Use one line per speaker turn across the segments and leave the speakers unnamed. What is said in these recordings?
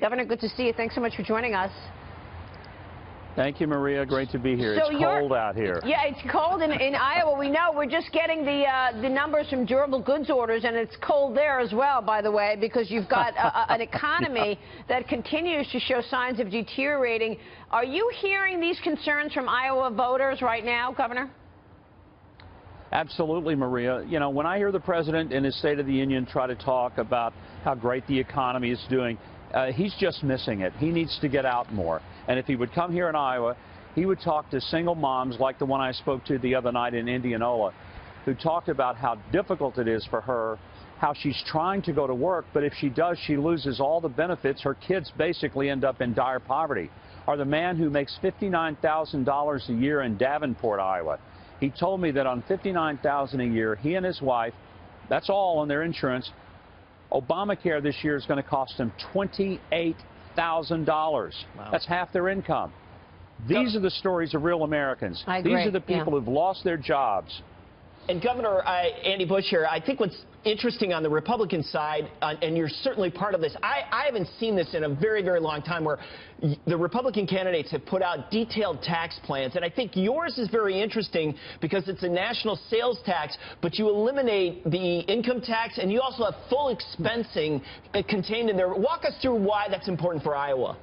Governor, good to see you. Thanks so much for joining us.
Thank you, Maria. Great to be here. So it's cold out here.
Yeah, it's cold in, in Iowa. We know we're just getting the uh, the numbers from durable goods orders, and it's cold there as well, by the way, because you've got a, an economy yeah. that continues to show signs of deteriorating. Are you hearing these concerns from Iowa voters right now, Governor?
Absolutely, Maria. You know, when I hear the president in his State of the Union try to talk about how great the economy is doing, uh, he's just missing it. He needs to get out more. And if he would come here in Iowa, he would talk to single moms like the one I spoke to the other night in Indianola, who talked about how difficult it is for her, how she's trying to go to work, but if she does, she loses all the benefits. Her kids basically end up in dire poverty. Or the man who makes $59,000 a year in Davenport, Iowa. He told me that on $59,000 a year, he and his wife, that's all on their insurance, Obamacare this year is going to cost them $28,000. Wow. That's half their income. These are the stories of real Americans. These are the people yeah. who've lost their jobs.
And Governor uh, Andy Busch here, I think what's interesting on the Republican side, uh, and you're certainly part of this, I, I, haven't seen this in a very, very long time where the Republican candidates have put out detailed tax plans. And I think yours is very interesting because it's a national sales tax, but you eliminate the income tax and you also have full expensing contained in there. Walk us through why that's important for Iowa.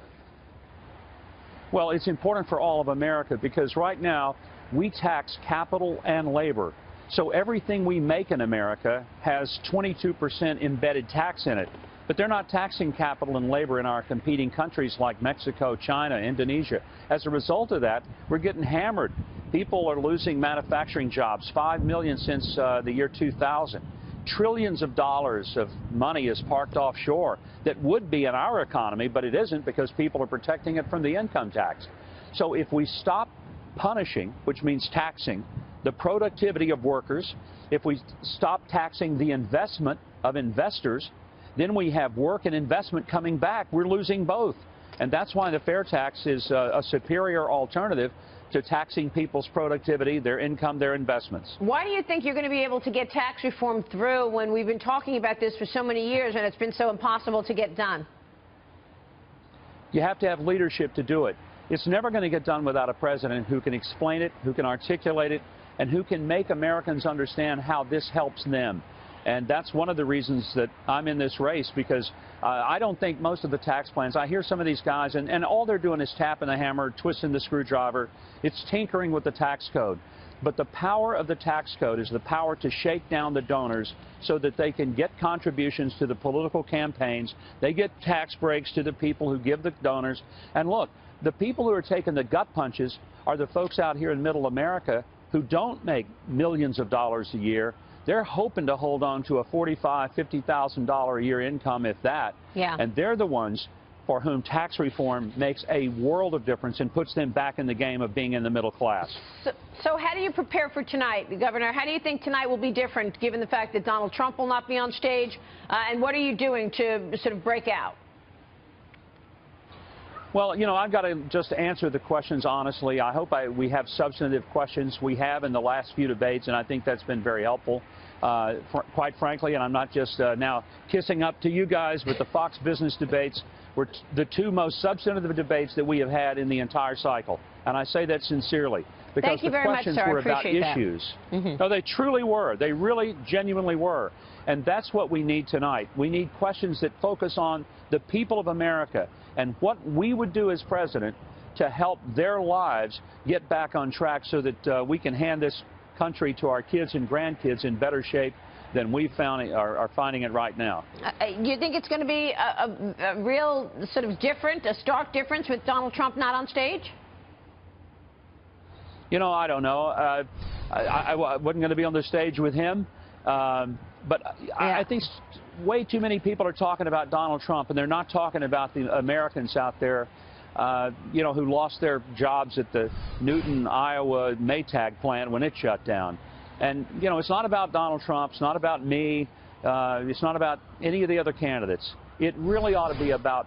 Well, it's important for all of America because right now we tax capital and labor. So everything we make in America has 22% embedded tax in it. But they're not taxing capital and labor in our competing countries like Mexico, China, Indonesia. As a result of that, we're getting hammered. People are losing manufacturing jobs, 5 million since uh, the year 2000. Trillions of dollars of money is parked offshore that would be in our economy, but it isn't because people are protecting it from the income tax. So if we stop punishing, which means taxing, the productivity of workers, if we stop taxing the investment of investors, then we have work and investment coming back. We're losing both. And that's why the fair tax is a, a superior alternative to taxing people's productivity, their income, their investments.
Why do you think you're going to be able to get tax reform through when we've been talking about this for so many years and it's been so impossible to get done?
You have to have leadership to do it. It's never going to get done without a president who can explain it, who can articulate it, and who can make Americans understand how this helps them. And that's one of the reasons that I'm in this race because uh, I don't think most of the tax plans, I hear some of these guys, and, and all they're doing is tapping the hammer, twisting the screwdriver. It's tinkering with the tax code. But the power of the tax code is the power to shake down the donors so that they can get contributions to the political campaigns. They get tax breaks to the people who give the donors. And look, the people who are taking the gut punches are the folks out here in middle America who don't make millions of dollars a year, they're hoping to hold on to a $45,000, $50,000 a year income, if that.
Yeah.
And they're the ones for whom tax reform makes a world of difference and puts them back in the game of being in the middle class.
So, so how do you prepare for tonight, Governor? How do you think tonight will be different, given the fact that Donald Trump will not be on stage? Uh, and what are you doing to sort of break out?
Well, you know, I've got to just answer the questions honestly. I hope I, we have substantive questions. We have in the last few debates, and I think that's been very helpful. Uh, fr quite frankly, and I'm not just uh, now kissing up to you guys, but the Fox Business debates were the two most substantive debates that we have had in the entire cycle. And I say that sincerely because the questions
much,
were about issues.
Mm -hmm.
No, they truly were. They really, genuinely were. And that's what we need tonight. We need questions that focus on the people of America and what we would do as president to help their lives get back on track so that uh, we can hand this country to our kids and grandkids in better shape than we found are, are finding it right now.
Uh, uh you think it's going to be a, a, a real sort of different, a stark difference with Donald Trump not on stage?
You know, I don't know. Uh, I, I, wasn't going to be on the stage with him. Um, but yeah. I, I think way too many people are talking about Donald Trump, and they're not talking about the Americans out there, uh, you know, who lost their jobs at the Newton, Iowa Maytag plant when it shut down. And, you know, it's not about Donald Trump. It's not about me. Uh, it's not about any of the other candidates. It really ought to be about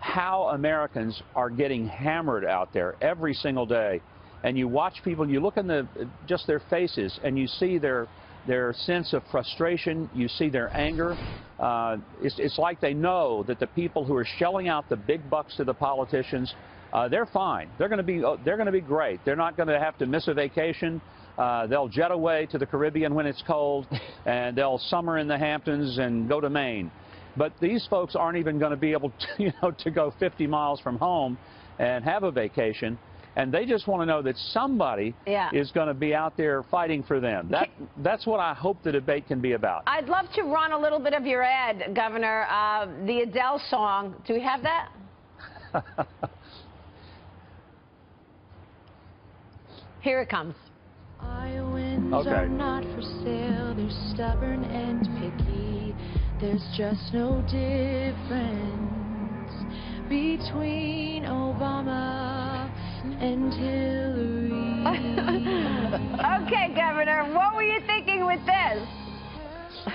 how Americans are getting hammered out there every single day. And you watch people, you look in the just their faces, and you see their their sense of frustration. You see their anger. Uh, it's, it's like they know that the people who are shelling out the big bucks to the politicians, uh, they're fine. They're going to be uh, they're going to be great. They're not going to have to miss a vacation. Uh, they'll jet away to the Caribbean when it's cold, and they'll summer in the Hamptons and go to Maine. But these folks aren't even going to be able to, you know, to go 50 miles from home and have a vacation. And they just want to know that somebody
Yeah.
is going to be out there fighting for them. That, that's what I hope the debate can be about.
I'd love to run a little bit of your ad, Governor. Uh, the Adele song. Do we have that? Here it comes.
Iowans
Okay.
are not for sale. They're stubborn and picky. There's just no difference between Obama and Hillary.
Okay, Governor. What were you thinking with this?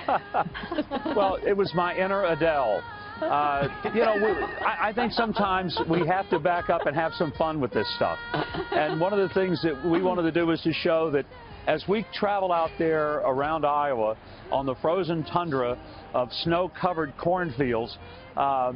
well, it was my inner Adele. Uh, you know, we, I, I think sometimes we have to back up and have some fun with this stuff. And one of the things that we wanted to do was to show that as we travel out there around Iowa on the frozen tundra of snow-covered cornfields, uh,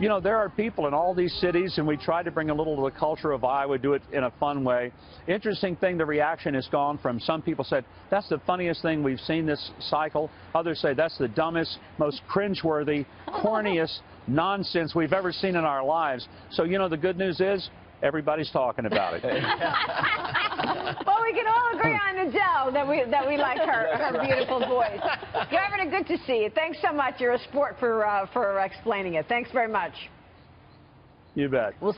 you know, there are people in all these cities, and we try to bring a little of the culture of Iowa, do it in a fun way. Interesting thing, the reaction has gone from some people said, that's the funniest thing we've seen this cycle. Others say that's the dumbest, most cringeworthy, corniest nonsense we've ever seen in our lives. So, you know, the good news is everybody's talking about it.
Well, we can all agree on Adele that we that we like her her beautiful voice. Governor, good to see you. Thanks so much. You're a sport for uh, for explaining it. Thanks very much.
You bet.
We'll